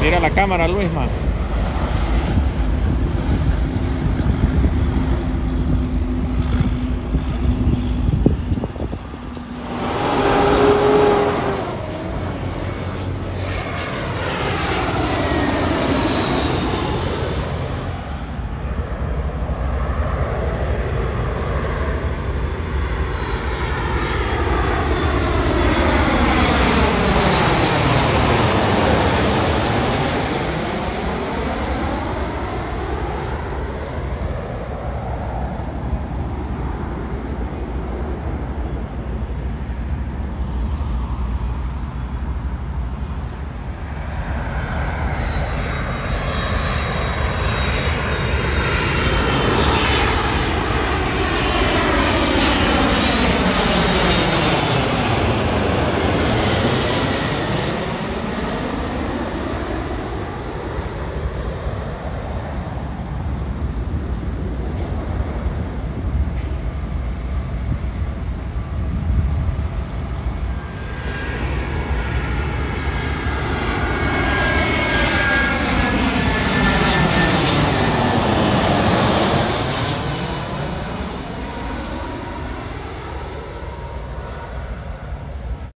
Mira la cámara, Luisma.